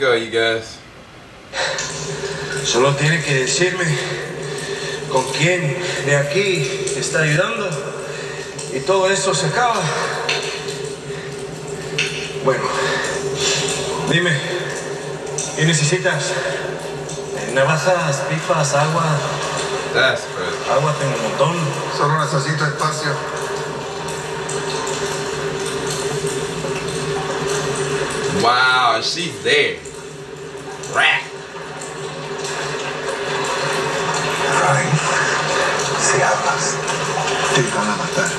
go, you guys. Solo tiene que decirme con quién de aquí está ayudando y todo esto se acaba. Bueno, dime, ¿qué necesitas? Navajas, pipas, agua. Agua tengo un montón. Solo necesito espacio. Wow, she's there. Si hablas, te van a matar.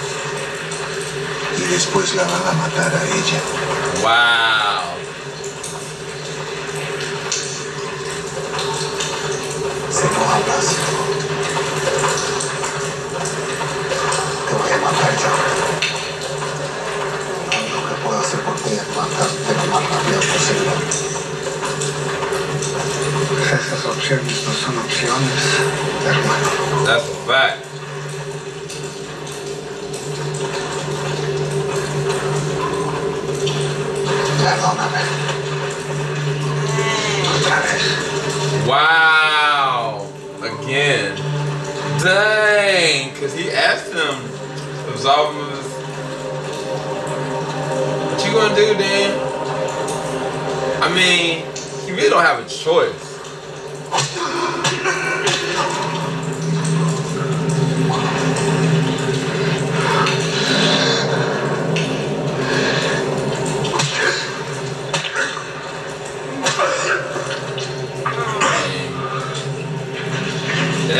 Y después la van a matar a ella. Wow. Si no hablas, That's a fact. Wow. Again. Dang. Because he asked him absolve him of his. What you gonna do, Dan? I mean, he really don't have a choice.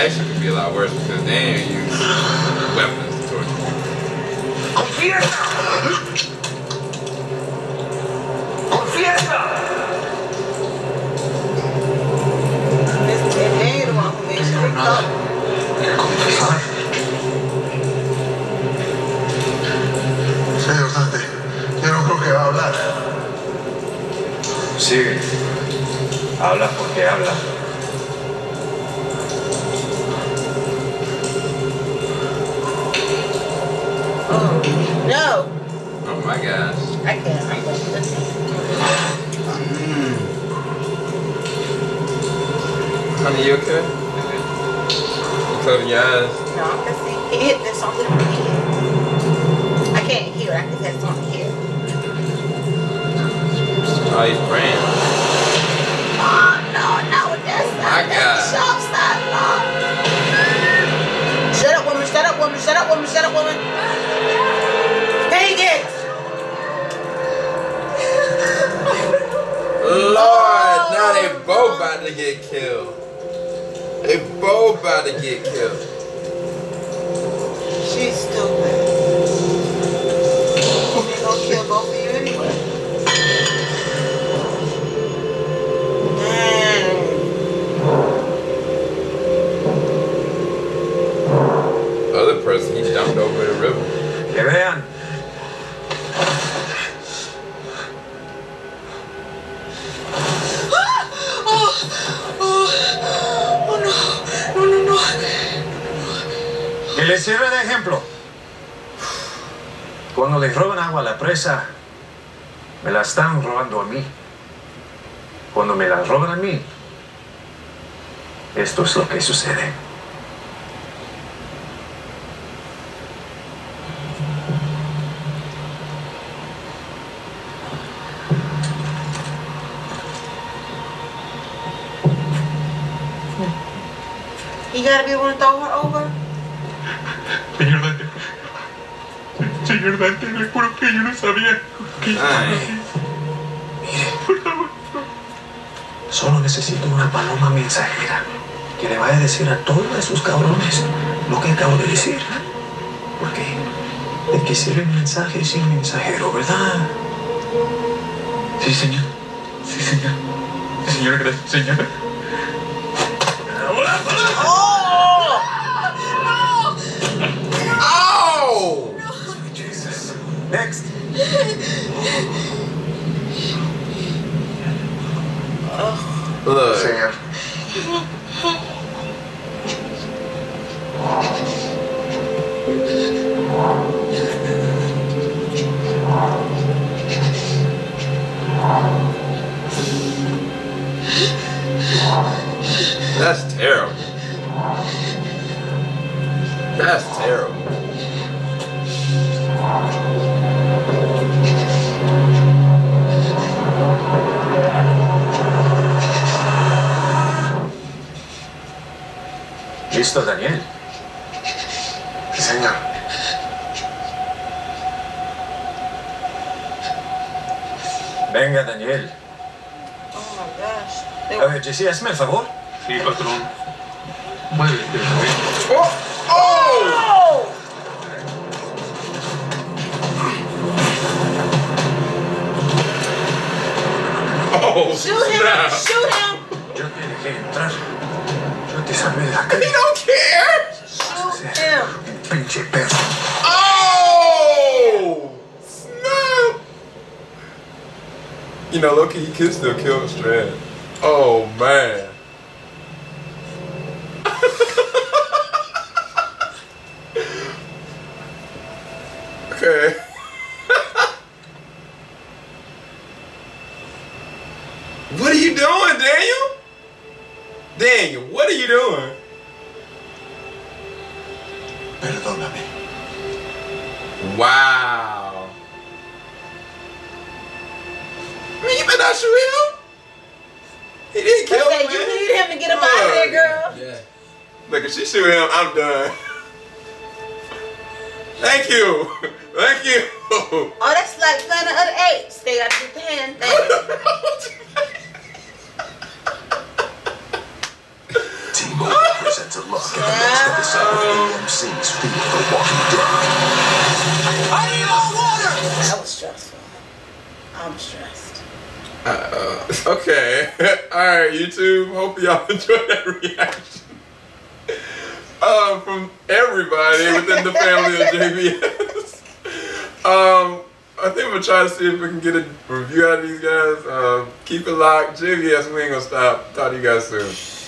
Actually could be a lot worse because they ain't use weapons to torture people. ¡Confiesa! ¡Confiesa! Es el negro, vamos, me dice, Nada Oh, no, Oh my gosh. I can't. I'm going to mm. Honey, you okay? You closing your eyes? No, I can see. He hit there's something in my head. I can't hear. I just have something here. Oh, he's praying. To get killed. They both about to get killed. She's stupid. They gonna kill both of you sirve de ejemplo. Cuando les roban agua a la presa, me la están robando a mí. Cuando me la roban a mí, esto es lo que sucede. You gotta be able to over. Señor Dante, le juro que yo no sabía que Ay. Por favor. Solo necesito una paloma mensajera que le vaya a decir a todos esos cabrones lo que acabo de decir. Porque de que sirve un mensaje sin mensajero, ¿verdad? Sí, señor. Sí, señor. Sí, señor, gracias, señor. That's terrible. That's terrible. ¿Listo, Daniel? Señor. Venga, Daniel. Oh my gosh. A ver, Jessie, hazme el favor. Sí, patrón. Muévete, bebé. Oh! Oh! Oh, Shoot him! snap. Shoot him! Yo te dejé entrar. Yo te salvé de la He don't care. Shoot him! Pinche perro. Oh! Snap! You know, Loki, he could still kill Strand. Oh, man. What are you doing, Daniel? Daniel, what are you doing? Perdóname. Wow. Man, you better not shoot him. He didn't kill Say, him, you need him to get him out of there, girl. Yeah. Look, if she shoot him, I'm done. Thank you. Thank you. Oh, that's like Planet of the Apes. They got to do the hand thing. T-Mobile presents a look at the next episode of AMC's Fear the Walking Dead. I need more water! That was stressful. I'm stressed. Uh, okay. Alright, YouTube. Hope y'all enjoyed that reaction. Uh, from everybody within the family of JBS. Um, I think I'm gonna try to see if we can get a review out of these guys. Uh, keep it locked. JBS, we ain't gonna stop. Talk to you guys soon.